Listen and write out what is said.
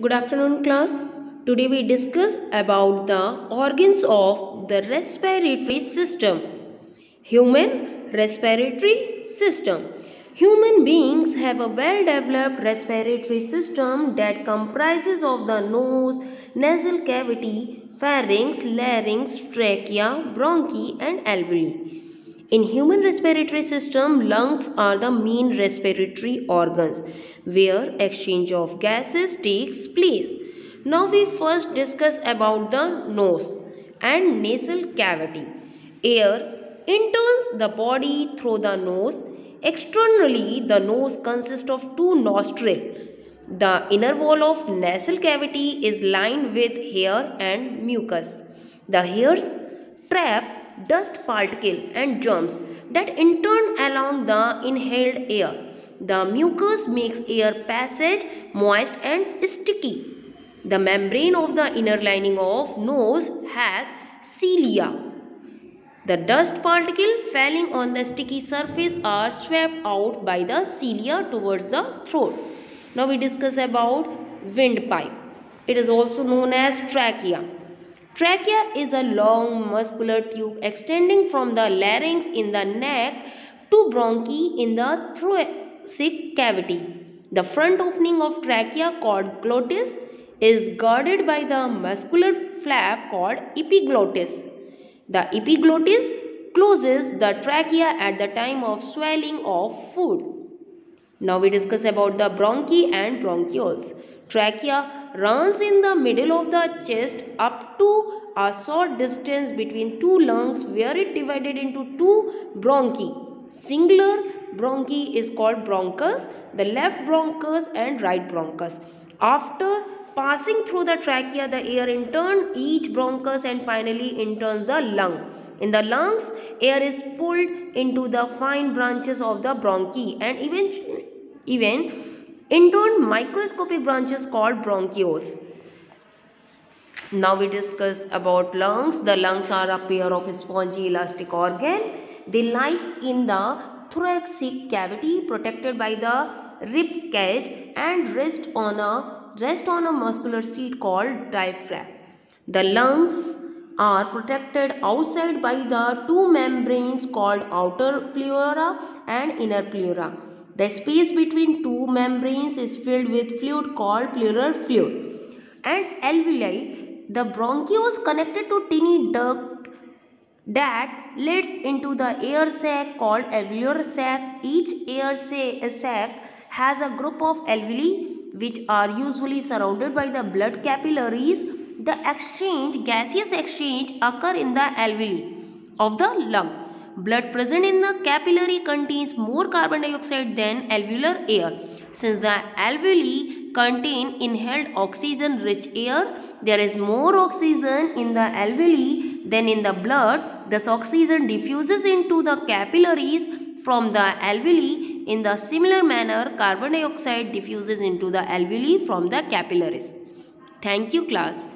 Good afternoon class. Today we discuss about the organs of the respiratory system. Human respiratory system. Human beings have a well developed respiratory system that comprises of the nose, nasal cavity, pharynx, larynx, trachea, bronchi and alveoli. In human respiratory system, lungs are the main respiratory organs where exchange of gases takes place. Now we first discuss about the nose and nasal cavity. Air enters the body through the nose. Externally, the nose consists of two nostrils. The inner wall of nasal cavity is lined with hair and mucus. The hairs trap dust particle and germs that intern along the inhaled air. The mucus makes air passage moist and sticky. The membrane of the inner lining of nose has cilia. The dust particle falling on the sticky surface are swept out by the cilia towards the throat. Now we discuss about windpipe. It is also known as trachea. Trachea is a long muscular tube extending from the larynx in the neck to bronchi in the thoracic cavity. The front opening of trachea called glottis is guarded by the muscular flap called epiglottis. The epiglottis closes the trachea at the time of swallowing of food. Now we discuss about the bronchi and bronchioles. Trachea runs in the middle of the chest up to a short distance between two lungs where it divided into two bronchi. Singular bronchi is called bronchus, the left bronchus and right bronchus. After passing through the trachea, the air intern each bronchus and finally interns the lung. In the lungs, air is pulled into the fine branches of the bronchi and even, even interned microscopic branches called bronchioles. Now we discuss about lungs. The lungs are a pair of spongy elastic organ. They lie in the thoracic cavity protected by the rib cage and rest on a rest on a muscular seat called diaphragm. The lungs are protected outside by the two membranes called outer pleura and inner pleura. The space between two membranes is filled with fluid called pleural fluid. And alveoli, the bronchioles connected to tiny duct that leads into the air sac called alveolar sac. Each air sac has a group of alveoli which are usually surrounded by the blood capillaries. The exchange, gaseous exchange occur in the alveoli of the lung. Blood present in the capillary contains more carbon dioxide than alveolar air. Since the alveoli contain inhaled oxygen-rich air, there is more oxygen in the alveoli than in the blood. This oxygen diffuses into the capillaries from the alveoli. In the similar manner, carbon dioxide diffuses into the alveoli from the capillaries. Thank you class.